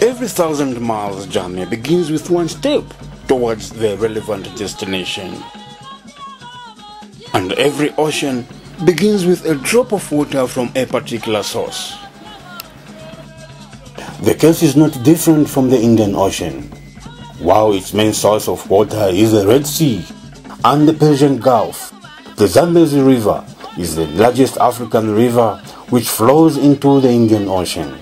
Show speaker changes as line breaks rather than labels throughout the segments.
Every thousand miles journey begins with one step towards the relevant destination. And every ocean begins with a drop of water from a particular source. The case is not different from the Indian Ocean. While its main source of water is the Red Sea and the Persian Gulf, the Zambezi River is the largest African river which flows into the Indian Ocean.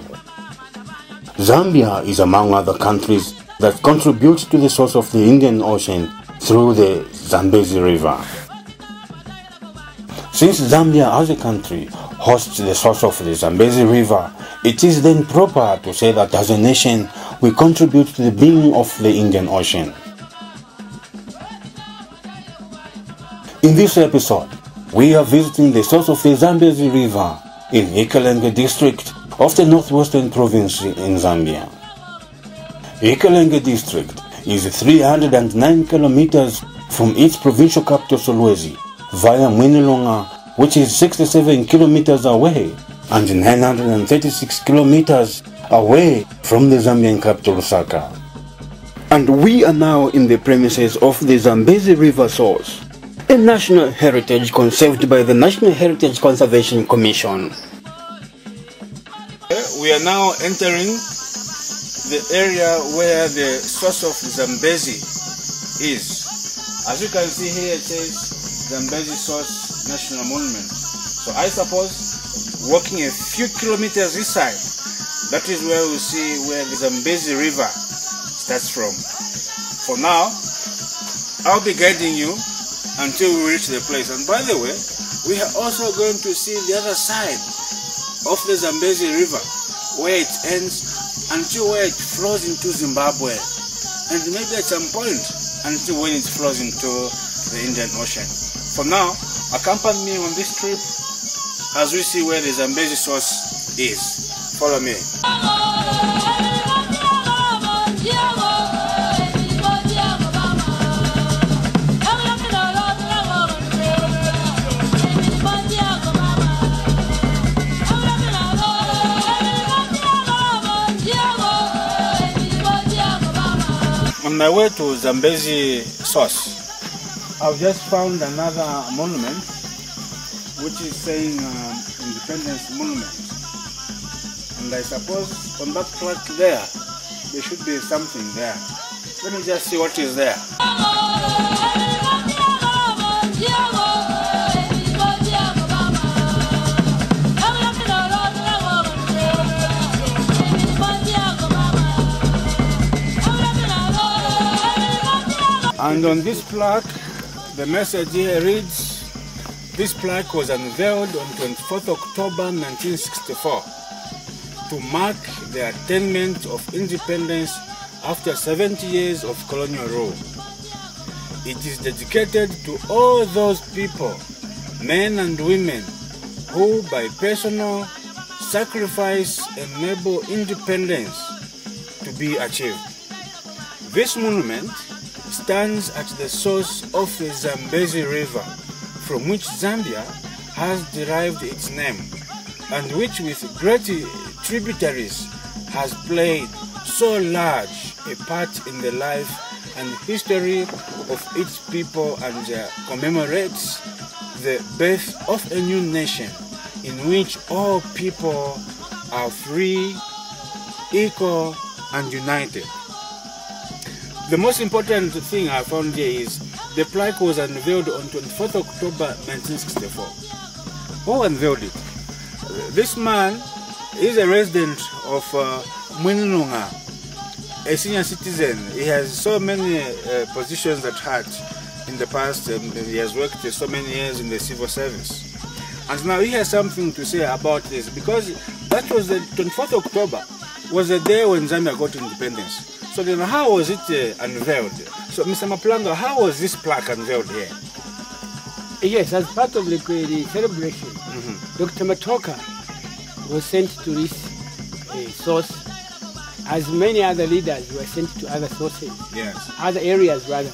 Zambia is among other countries that contribute to the source of the Indian Ocean through the Zambezi River. Since Zambia as a country hosts the source of the Zambezi River, it is then proper to say that as a nation we contribute to the being of the Indian Ocean. In this episode, we are visiting the source of the Zambezi River in Ikelenge district of the northwestern province in Zambia. Ikelenge district is 309 kilometers from its provincial capital Solwezi via Mwinilunga, which is 67 kilometers away and 936 kilometers away from the Zambian capital Lusaka. And we are now in the premises of the Zambezi River source, a national heritage conserved by the National Heritage Conservation Commission. We are now entering the area where the source of Zambezi is. As you can see here, it says Zambezi Source National Monument. So I suppose walking a few kilometers this side, that is where we see where the Zambezi River starts from. For now, I'll be guiding you until we reach the place. And by the way, we are also going to see the other side of the Zambezi River, where it ends until where it flows into Zimbabwe, and maybe at some point until when it flows into the Indian Ocean. For now, accompany me on this trip as we see where the Zambezi source is. Follow me. My way to Zambezi source, I've just found another monument which is saying um, Independence Monument. And I suppose on that plaque there, there should be something there. Let me just see what is there. And on this plaque, the message here reads, this plaque was unveiled on 24th October 1964 to mark the attainment of independence after 70 years of colonial rule. It is dedicated to all those people, men and women, who by personal sacrifice enable independence to be achieved. This monument stands at the source of the Zambezi River, from which Zambia has derived its name, and which with great tributaries has played so large a part in the life and history of its people and uh, commemorates the birth of a new nation in which all people are free, equal, and united. The most important thing I found here is the plaque was unveiled on 24th October 1964. Who unveiled it? This man is a resident of uh, Mwinilunga, a senior citizen. He has so many uh, positions at heart in the past. Um, he has worked so many years in the civil service. And now he has something to say about this because that was the 24th October was the day when Zambia got independence. So then how was it uh, unveiled? So Mr. Maplanga, how was this plaque unveiled here?
Yes, as part of the, the celebration, Dr. Matoka was sent to this uh, source, as many other leaders were sent to other sources,
Yes.
other areas rather.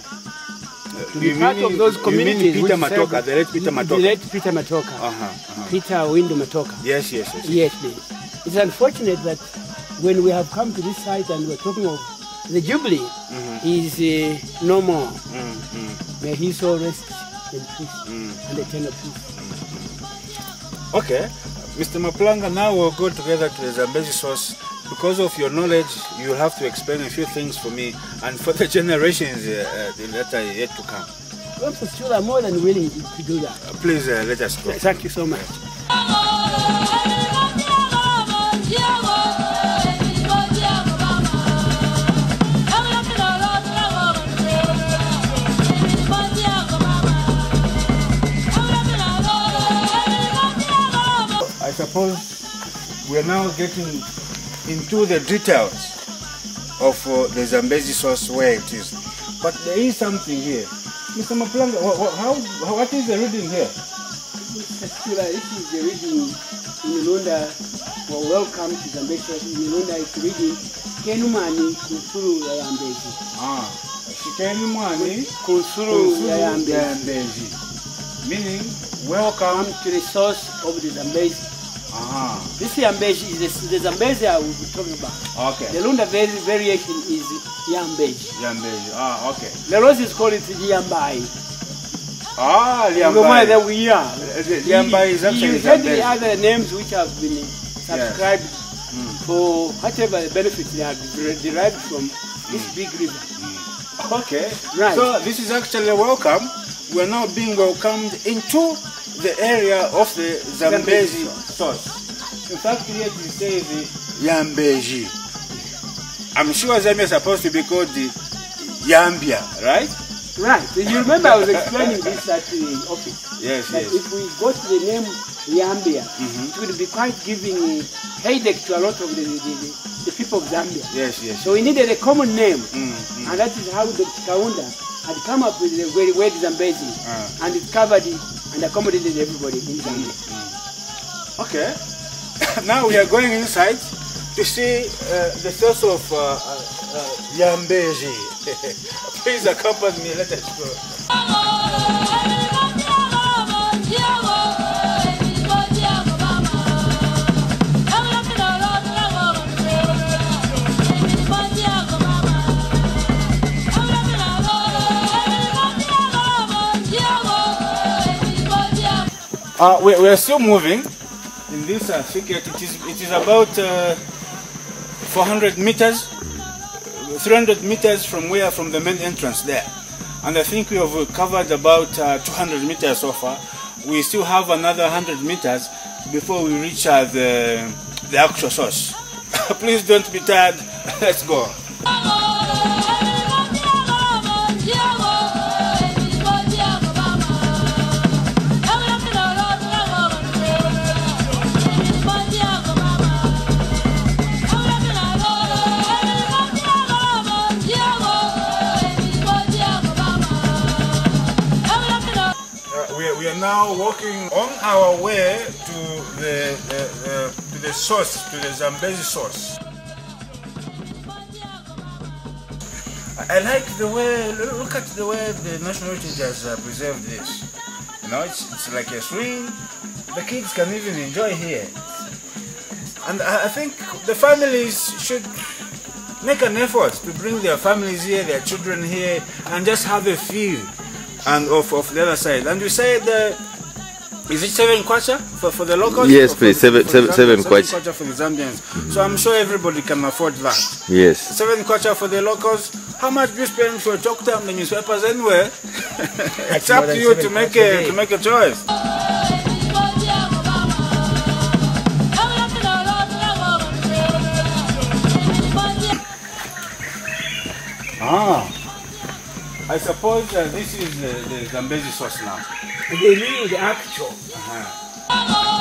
To be part of those communities.
Peter Matoka, the late Peter Matoka.
The late Peter Matoka.
Uh-huh, uh-huh.
Peter Windu Matoka.
Yes, yes, yes.
Yes, please. It's unfortunate that when we have come to this site and we're talking of the Jubilee, is uh, no more.
Mm, mm,
May his soul rest in peace
mm.
and eternal peace.
Okay, Mr. Maplanga, now we'll go together to the Zambezi source. Because of your knowledge, you have to explain a few things for me and for the generations uh, uh, that are yet to come.
Professor Chula more than willing to, to do that.
Uh, please uh, let us go.
Thank you so much.
Suppose we are now getting into the details of uh, the Zambezi source where it is. But there is something here. Mr. Maplanga, how, how, what is the reading here?
Mr. Chula, this is the reading in Lunda. Well, welcome to Zambezi. In Lunda is reading Kenumani Kusuru Yayambeji.
Ah, Shikeni Mwani
Kusuru Yayambeji.
Yambeji. Meaning, welcome.
To the source of the Zambezi.
Ah,
This Yambeji is the, the Zambezi I will be talking about.
okay.
The Lunda vari- variation is Yambeji.
Yambeji. Ah, okay.
The rose is called it Yambai.
Ah,
Ngoma that we are.
Liambai is actually
You said the other names which have been subscribed for whatever benefits they der- derived from this big river.
Okay.
Right.
So this is actually welcome. We're now being welcomed into the area of the Zambezi source. In fact, here it says the Yambeji. I'm sure Zambia is supposed to be called the Yambia, right?
Right. You remember I was explaining this at the office.
Yes,
That
yes.
if we got the name Yambia, it would be quite giving headache to a lot of the, the, the, people of Zambia.
Yes, yes.
So we needed a common name.
Mm, mm.
And that is how Dr. Kaunda had come up with the word, Zambezi.
Ah.
And it covered it and accommodated everybody in Zambia.
Okay. now we are going inside to see uh, the source of uh, uh, uh, Yambeji. Please accompany me. Let us go. Uh, we, we are still moving in this uh. It is, it is about uh, 400 meters, uh, 300 meters from where, from the main entrance there. And I think we have covered about uh, 200 meters so far. We still have another 100 meters before we reach uh, the, the actual source. Please don't be tired. Let's go. Walking on our way to the, the, uh, to the source, to the Zambezi source. I like the way, look at the way the National Heritage has uh, preserved this. You know, it's, it's like a swing. The kids can even enjoy here. And I, I think the families should make an effort to bring their families here, their children here, and just have a feel and of, of the other side. And you said, uh, is it seven kwacha for, for the locals?
Yes,
Or for
please, seven-
for the
seven-
Zambians?
seven
Seven
kwacha.
kwacha for the Zambians. So I'm sure everybody can afford that.
Yes.
Seven kwacha for the locals. How much do you spend for a talk time the newspapers anyway? it's up to you to make
a
a to make a choice. Ah, I suppose uh, this is the, the Zambezi sauce now.
The real, the actual.
Thank you.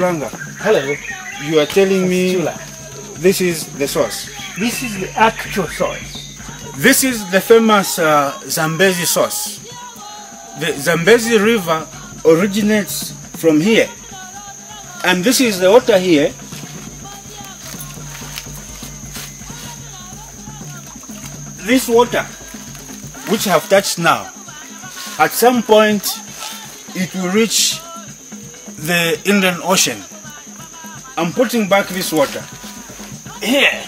Hello.
you are telling me this is the sauce.
This is the actual sauce.
This is the famous uh, Zambezi source. The Zambezi River originates from here. And this is the water here. This water, which I have touched now, at some point it will reach the Indian Ocean. I'm putting back this water. Here,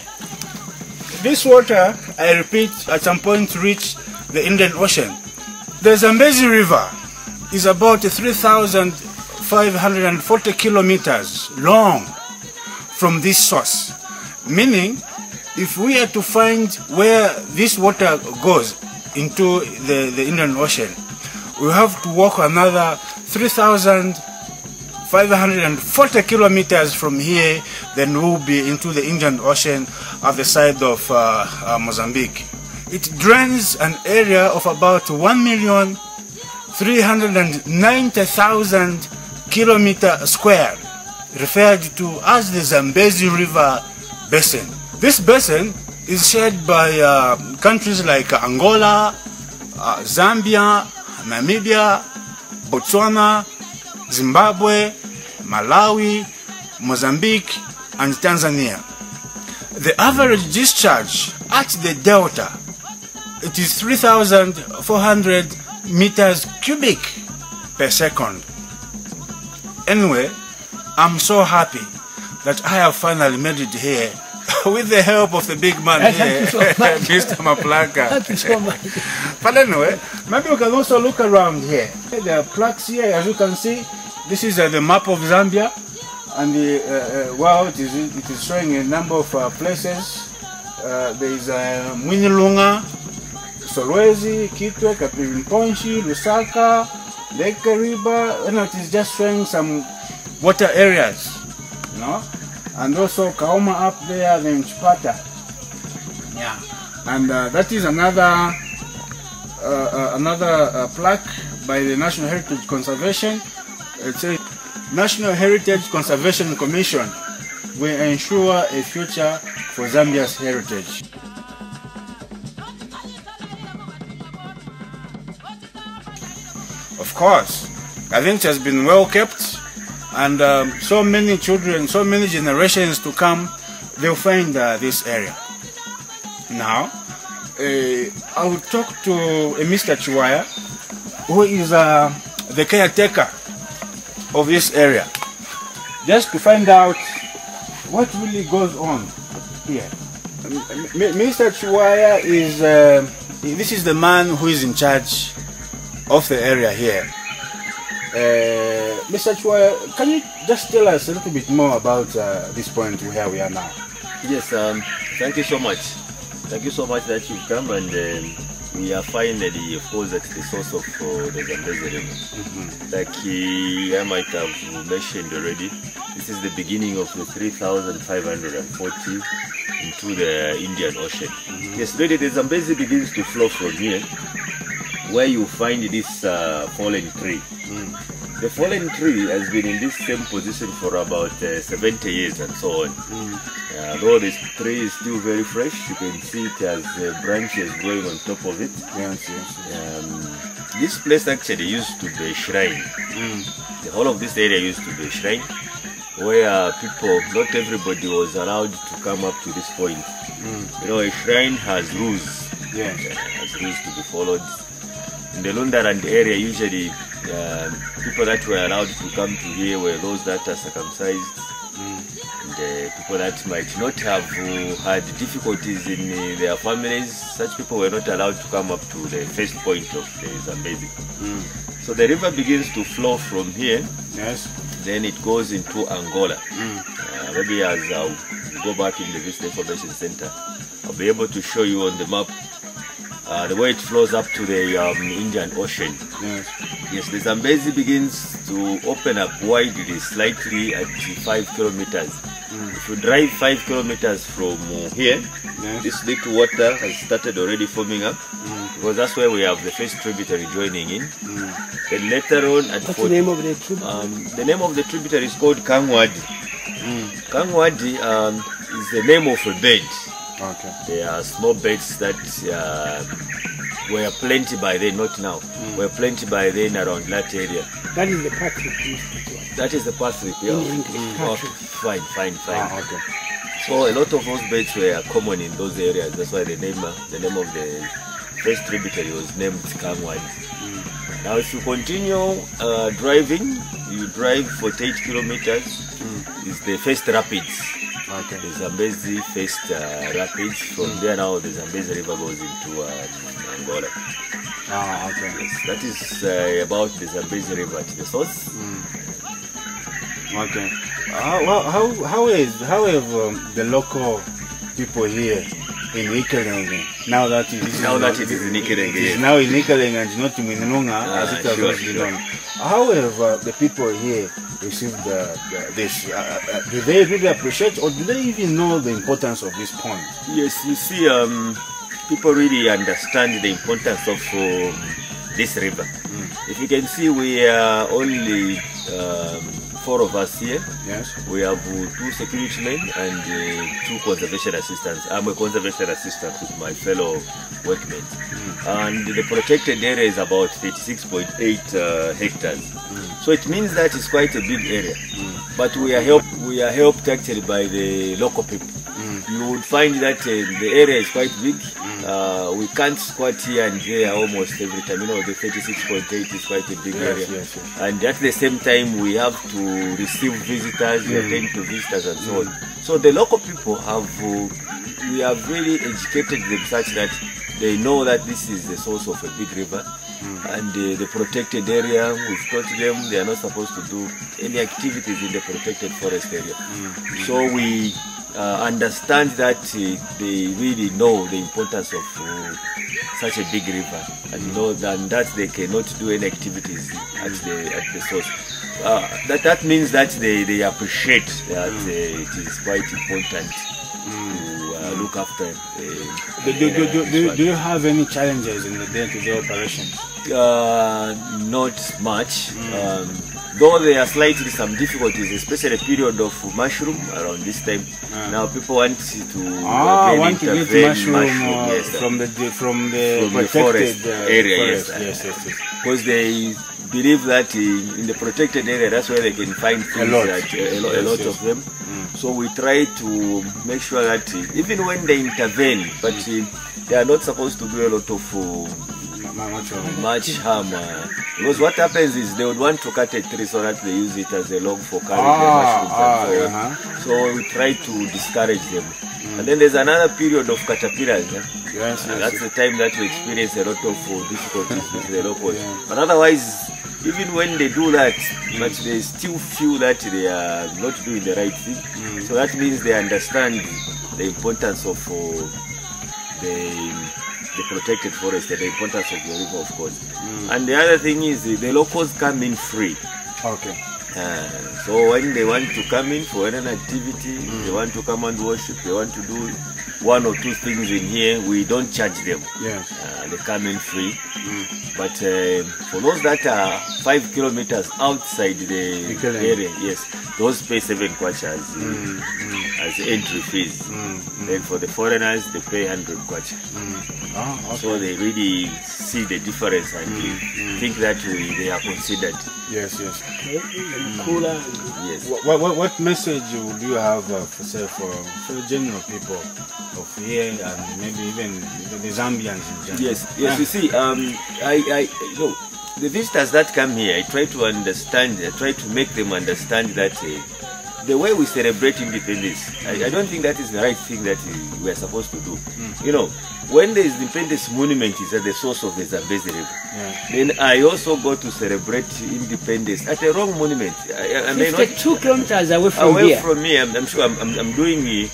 this water, I repeat, at some point reach the Indian Ocean. The Zambezi River is about 3,540 kilometers long from this source. Meaning, if we are to find where this water goes into the, the Indian Ocean, we have to walk another 3,540 kilometers from here, then we'll be into the Indian Ocean at the side of uh, uh, Mozambique. It drains an area of about 1,390,000 kilometer square, referred to as the Zambezi River Basin. This basin is shared by uh, countries like Angola, uh, Zambia, Namibia, Botswana, Zimbabwe, Malawi, Mozambique, and Tanzania. The average discharge at the delta it is 3,400 meters cubic per second. Anyway, I'm so happy that I have finally made it here with the help of the big man here,
so.
Mr. Maplaka.
Thank you so much.
But anyway, maybe we can also look around here. There are plaques here, as you can see. This is uh, the map of Zambia, and the, uh, uh, well, it is, it is showing a number of places. There is uh, Mwinilunga, Solwezi, Kitwe, Kapiri Mposhi, Lusaka, Lake Kariba. You know, it is just showing some water areas, you know, and also Kaoma up there, then Chipata. Yeah, and uh, that is another uh, uh, another plaque by the National Heritage Conservation. It says National Heritage Conservation Commission will ensure a future for Zambia's heritage. Of course, I think it has been well kept, and um, so many children, so many generations to come, they'll find uh, this area. Now, uh, I will talk to uh, Mr. Chiwaya, who is uh, the caretaker of this area, just to find out what really goes on here. M- M- Mr. Chiwaya is, uh, this is the man who is in charge of the area here. Uh, Mr. Chiwaya, can you just tell us a little bit more about uh, this point where we are now?
Yes, um, thank you so much. Thank you so much that you've come and um, we are finally, of course, at the source of uh, the Zambezi River. Like uh, I might have mentioned already, this is the beginning of the 3,540 into the Indian Ocean. Yes, really, the Zambezi begins to flow from here, where you find this uh, fallen tree. The fallen tree has been in this same position for about uh, 70 years and so on. Uh, though this tree is still very fresh, you can see it has uh, branches growing on top of it.
Yes, yes.
Um, this place actually used to be a shrine. The whole of this area used to be a shrine where people, not everybody was allowed to come up to this point. You know, a shrine has rules.
Yes.
uh, has rules to be followed. In the Lundaland area, usually um, people that were allowed to come to here were those that are circumcised and uh, people that might not have uh, had difficulties in uh, their families. Such people were not allowed to come up to the first point of the Zambezi. So the river begins to flow from here
Yes.
then it goes into Angola. Uh, maybe as I'll go back in the Visitor Information Center, I'll be able to show you on the map uh, the way it flows up to the um, Indian Ocean.
Yes.
Yes, the Zambezi begins to open up widely, slightly at five kilometers. If you drive five kilometers from uh, here,
Yes.
this little water has started already forming up because that's where we have the first tributary joining in. Then later on at
What's the name of the tribute?
um, the name of the tributary is called Kangwadi. Kangwadi um, is the name of a bird.
Okay.
They are small birds that uh, were plenty by then, not now. Were plenty by then around that area.
that is the Patrick Institute.
That is the Pacific. Yeah.
In English,
Oh,
Patrick.
fine, fine, fine.
Ah, okay.
So a lot of those birds were common in those areas. That's why the name, uh, the name of the first tributary was named Kangwadi. Now, if you continue uh, driving, you drive 48 kilometers. Is the first rapids.
Okay.
The Zambezi first uh, rapids. From there now, the Zambezi River goes into uh, Angola.
Ah, okay.
Yes, that is uh, about the Zambezi River at the source.
Okay. How how how, how is how have um, the local people here in Ikelenge now that it is
Now that it is in Ikelenge,
it is now in Ikelenge and not in Minunga
Ah,
as it has
sure,
always been
sure.
done. How have uh, the people here received uh, the, this? Uh, uh, do they really appreciate or do they even know the importance of this pond?
Yes, you see, um, people really understand the importance of um, this river. If you can see, we are only um, four of us here.
Yes.
We have uh, two security men and uh, two conservation assistants. I'm a conservation assistant with my fellow workmates. And the protected area is about 36.8 uh, hectares. So it means that it's quite a big area. But we are helped. We are helped actually by the local people. You would find that uh, the area is quite big. Uh, we can't squat here and there almost every time. You know, the 36.8 is quite a big
Yes,
area.
yes, yes.
And at the same time, we have to receive visitors, we attend to visitors and so on. So the local people have, uh, we have really educated them such that they know that this is the source of a big river. And uh, the protected area, we've taught them they are not supposed to do any activities in the protected forest area. So we uh, understand that uh, they really know the importance of uh, such a big river and know that, that they cannot do any activities at the at the source. Uh, that that means that they, they appreciate that uh, it is quite important to uh, look after. Uh,
Do, do, do, do, do, do you have any challenges in the day-to-day operations?
Uh, not much. Um, though there are slightly some difficulties, especially a period of mushroom around this time. Now people want to
Ah, want to get
intervene
mushroom, uh,
yes,
from the the- from the
From the
protected
forest
uh,
area,
forest.
yes.
yes, yes, yes.
because they believe that in the protected area that's where they can find things
lot.
that, uh, a, lo- a lot of them so we try to make sure that uh, even when they intervene but they are not supposed to do a lot of uh,
much of-
much harm uh, because what happens is they would want to cut a tree so that they use it as a log for carrying
Ah,
the mushrooms
ah,
and so on.
uh-huh.
so we try to discourage them and then there's another period of caterpillars yeah?
Yes, yes,
that's
yes.
the time that we experience a lot of uh, difficulties with the locals.
Yeah.
But otherwise, even when they do that, but they still feel that they are not doing the right thing. So that means they understand the importance of uh, the the protected forest the importance of the river, of course. And the other thing is the locals come in free.
Okay.
Uh, so when they want to come in for an activity, they want to come and worship, they want to do one or two things in here, we don't charge them.
Yes.
Uh, they come in free. But uh, for those that are five kilometers outside the area, yes, those pay seven kwacha as, uh, as entry fees. Then for the foreigners, they pay hundred kwacha.
Ah, okay.
So they really see the difference and uh, think that we, they are considered.
Yes, yes.
Cooler. and-
Yes.
What, what, what message would you have uh, for, say, for, for the general people of here and maybe even the, the Zambians in general?
Yes, yes. You see, um, I, I, you know, the visitors that come here, I try to understand, I try to make them understand that uh, the way we celebrate independence, I, I don't think that is the right thing that we are supposed to do. You know, when the Independence Monument is at the source of the Zambezi River,
Yeah.
then I also go to celebrate independence at the wrong monument. I, I not,
52 kilometers away from
away
here.
from me, I'm, I'm sure I'm, I'm, I'm doing uh,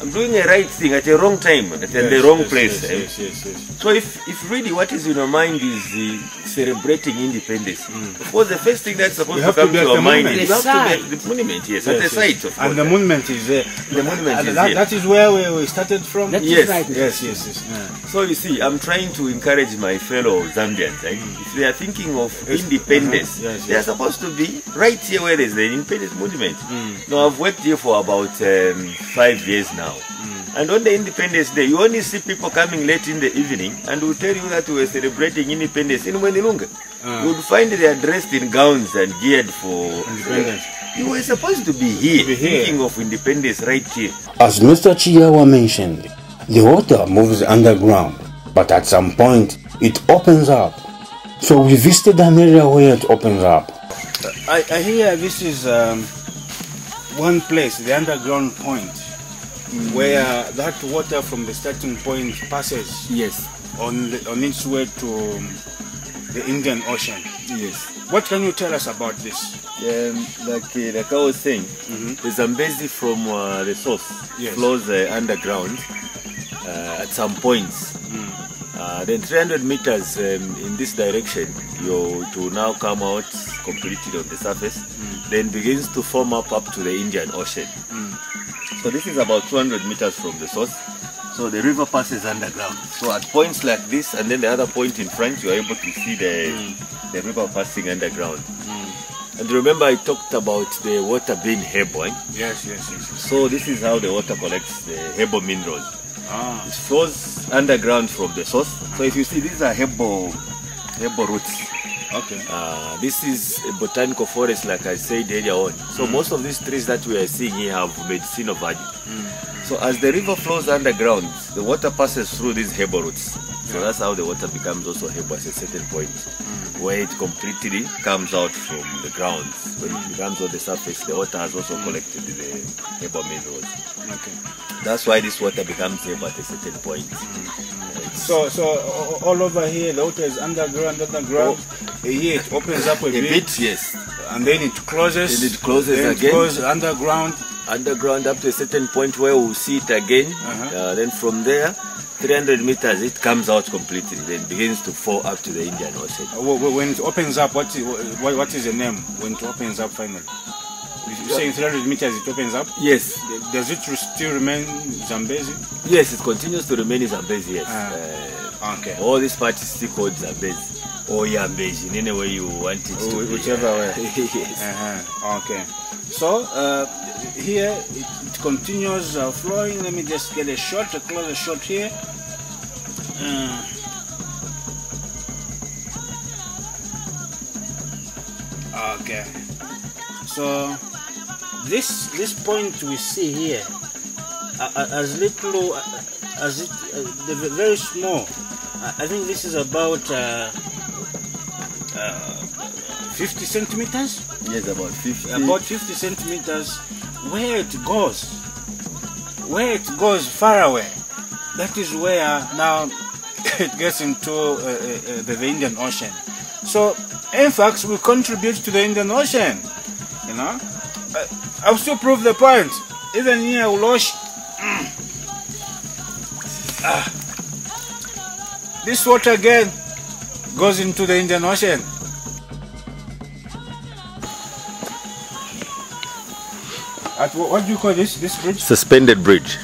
I'm doing a right thing at a wrong time, at the wrong
yes,
place.
Yes,
eh?
yes, yes, yes.
So if, if really what is in your mind is uh, celebrating independence, of course the first thing that's supposed to
have to
come to your mind
monument.
is you have to be at the monument, yes, at the
Yes,
site, of course.
And the monument is there.
The monument
And
is
that,
here.
that is where we, we started from.
That is
Yes,
right.
yes, yes, yes. Yeah.
So you see, I'm trying to encourage my fellow Zambians. Right? If they are thinking of
Yes,
independence,
uh-huh, yes,
they are supposed to be right here where there's the Independence Monument. Now I've worked here for about um, five years now. And on the Independence Day, you only see people coming late in the evening and will tell you that we were celebrating independence in Mwinilunga.
Ah.
You would find they are dressed in gowns and geared for
Independence.
You were supposed to be here,
be here.
thinking of independence right here.
As Mr. Chiwaya mentioned, the water moves underground, but at some point it opens up. So we visited an area where it opens up.
I, I hear this is um, one place, the underground point, where that water from the starting point passes
Yes,
on the, on its way to um, the Indian Ocean.
yes.
What can you tell us about this?
Um, like, uh, like I was saying, the Zambezi from uh, the source
Yes.
flows uh, underground uh, at some points. Uh, then 300 meters um, in this direction, you it will now come out completely on the surface, then begins to form up up to the Indian Ocean. So this is about 200 meters from the source. So the river passes underground. So at points like this, and then the other point in front, you are able to see the the river passing underground. And remember, I talked about the water being airborne.
Yes, yes, yes. yes.
So this is how the water collects the hebo minerals.
Ah,
It flows underground from the source. So if you see, these are hebo, hebo roots.
Okay.
Uh, this is a botanical forest, like I said earlier on. So mm. most of these trees that we are seeing here have medicinal value. Mm. So as the river flows underground, the water passes through these hebo roots. So that's how the water becomes also hebo at a certain point, mm. where it completely comes out from the ground. When it becomes on the surface, the water has also collected the hebo minerals.
Okay.
That's why this water becomes hebo at a certain point. It's-
So, so all over here, the water is underground, underground. Here it opens up a,
a
bit,
bit, yes.
and then it closes.
Then it closes
then
again.
It goes underground.
underground up to a certain point where we'll see it again.
Uh-huh.
Uh, then from there, 300 meters, it comes out completely. Then begins to fall up to the Indian Ocean.
Uh, wh- wh- When it opens up, what is, what, what is the name when it opens up finally? You saying 300 meters it opens up?
Yes,
Does it still remain Zambezi?
yes, it continues to remain in Zambezi. Yes,
Ah.
uh,
Okay.
all this part is still called Zambezi or Yambezi, in any way you want it to
Wh-
be.
whichever way.
yes.
Uh-huh. Okay. So uh, here it, it continues uh, flowing. Let me just get a shot, a closer shot here. Uh, okay. So this this point we see here, uh, as little uh, as it, uh, very small. I I think this is about uh, uh, 50 centimeters
Yes, about 50.
about 50 centimeters where it goes where it goes far away that is where now it gets into uh, the, the indian ocean so in fact we contribute to the indian ocean you know uh, i'll still prove the point even here ulosh mm. Ah. this water again goes into the indian ocean At what, what do you call this? This bridge?
Suspended bridge.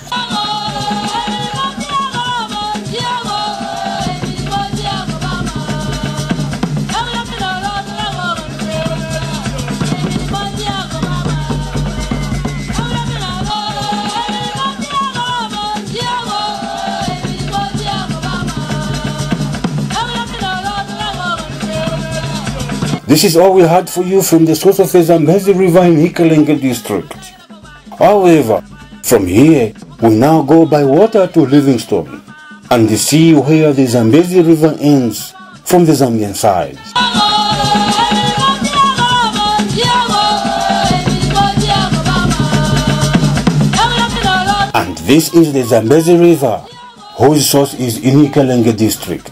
This is all we had for you from the source of the Zambezi River in Ikelenge district. However, from here, we now go by water to Livingstone and see where the Zambezi River ends from the Zambian side. And this is the Zambezi River, whose source is in Ikelenge district.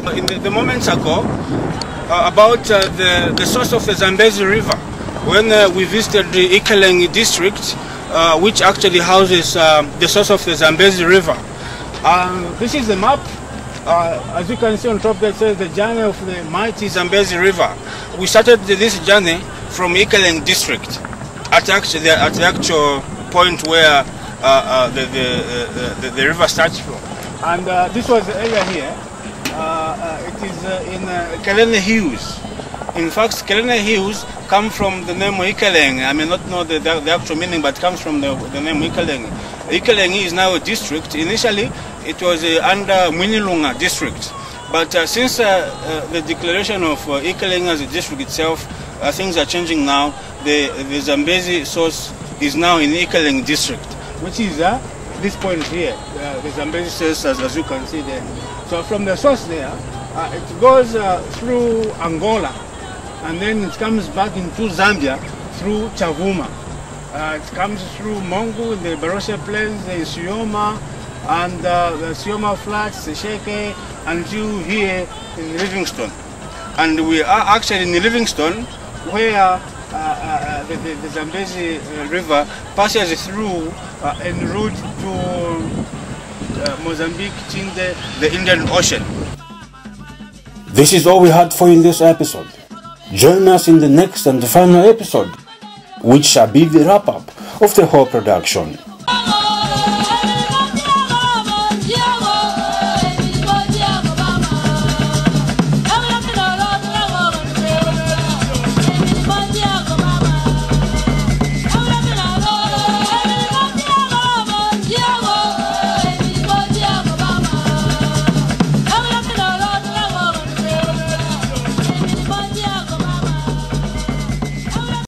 In the, the moments ago uh, about uh, the, the source of the Zambezi River when uh, we visited the Ikelenge district, uh, which actually houses um, the source of the Zambezi River. Um, this is the map. Uh, as you can see on top there says the journey of the mighty Zambezi River. We started this journey from Ikeleng district at, actually, at the actual point where uh, uh, the, the, the, the, river starts from. And uh, this was the area here. It is in uh, Kelene Hills. In fact, Kelene Hills come from the name Ikeleng. I may not know the, the, the actual meaning, but comes from the, the name Ikeleng. Ikeleng is now a district. Initially, it was uh, under Mwinilunga district. But uh, since uh, uh, the declaration of uh, as a district itself, things are changing now. The, the Zambezi source is now in Ikeleng district which is uh, this point here, uh, the Zambezi source, as, as, you can see there. So from the source there, uh, it goes uh, through Angola, and then it comes back into Zambia through Chavuma. Uh, it comes through Mongu, the Barotse Plains, the Sioma, and uh, the Sioma Flats, the Sheke, until here in Livingstone. And we are actually in Livingstone, where uh, uh, the, the, the, Zambezi River passes through en route to Uh, Mozambique, Chinde, the Indian Ocean.
This is all we had for in this episode. Join us in the next and final episode, which shall be the wrap up of the whole production.